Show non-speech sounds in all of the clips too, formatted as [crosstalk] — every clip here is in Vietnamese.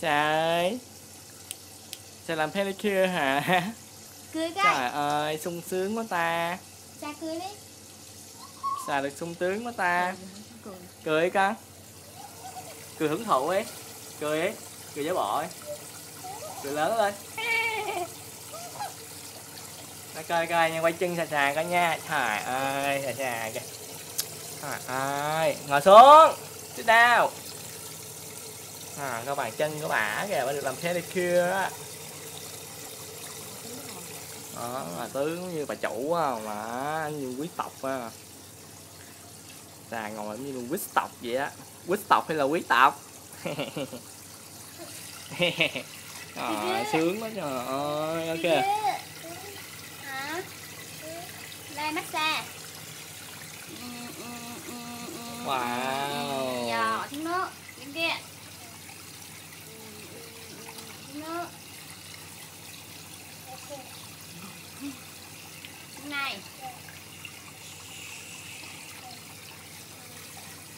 Trời. Sao làm pedicure hả? Cười cái. Trời ơi sung sướng quá ta. Cha cười đi. Xà được sung tướng quá ta? Cười Cười con Cười hưởng thụ ấy. Cười ấy. Cười giả bộ ấy. Cười lớn lên. Nó coi coi nha quay chân xà xà coi nha. Trời ơi xà xà kìa. Trời ơi. Ngồi xuống. Sit down à, Coi bàn chân của bà kìa Bà được làm pedicure á. Đó là tướng như bà chủ á mà như quý tộc á. Trà ngồi như quý tộc vậy á. Quý tộc hay là quý tộc? [laughs] Rồi sướng quá trời ơi ok. Hả? Đây massage. Wow. ừ. Giờ họ xuống nước Bên kia Xuống nước Bên này.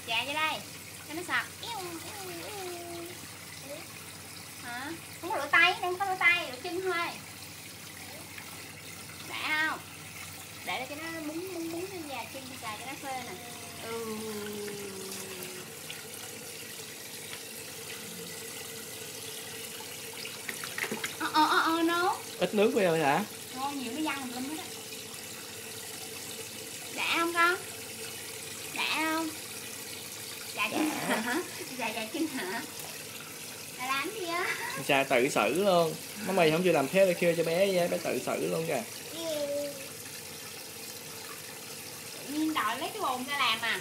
Dạ vô đây. Cho nó sạch Hả? Không có lỗ tay, đang có lỗ tay, rửa chân thôi Đã không? Để đây cho nó búng búng búng lên da chân xài cho nó phê nè Ừ Ờ ờ ờ ờ no Ít nước bây giờ hả Thôi nhiều nó văng lên hết á Đã không con? Đã không? Dạ chân hả? Dạ dạ chân hả? Là làm gì á? Trà tự xử luôn Má mày không chịu làm pedicure cho bé vậy bé tự xử luôn kìa Tự nhiên đòi lấy cái bồn ra làm à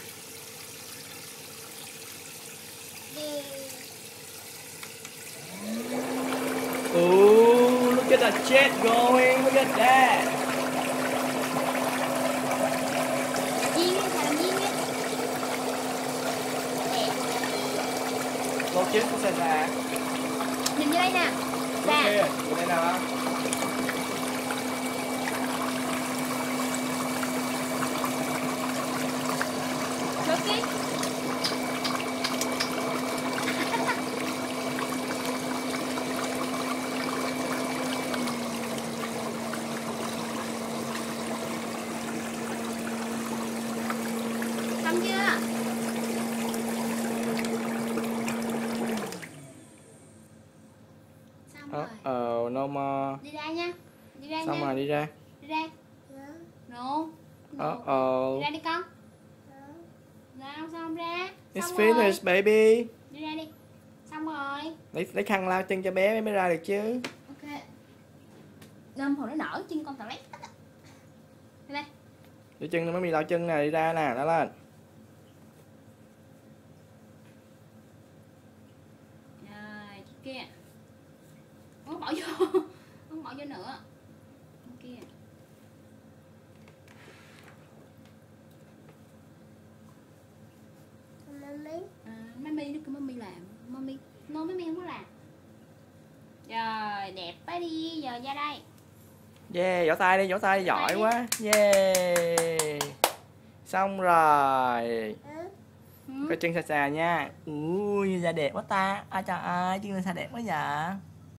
at the jet going. Look at that. Viên á, xài làm viên á Đẹp Lột chết của xà xà Nhìn vô đây nè Ok, Nè nhìn đây nào Chốt cái Xong Uh oh, no more. Đi ra nha. Đi ra Xong nha. rồi đi ra. Đi ra. No. No. Uh oh Đi ra đi con. Nào xong ra. It's Xong rồi. finished baby. Đi ra đi. Xong rồi. Lấy, lấy khăn lau chân cho bé mới ra được chứ. Ok. Ngâm hồi nó nở chân con tao lấy. Đi đây Để chân nó mới lau chân nè đi ra nè đó lên Rồi chiếc kia Không bỏ vô Không bỏ vô nữa. Kia. À, Mami nó kêu mami làm Mami No mami không có làm. Rồi đẹp quá đi Giờ ra đây. Yeah, vỗ tay đi, vỗ tay đi, giỏi đi. quá. Yeah. Xong rồi. Ừ. Coi chân xà xà nha. Ui, da đẹp quá ta. À trời ơi, chân xà đẹp quá vậy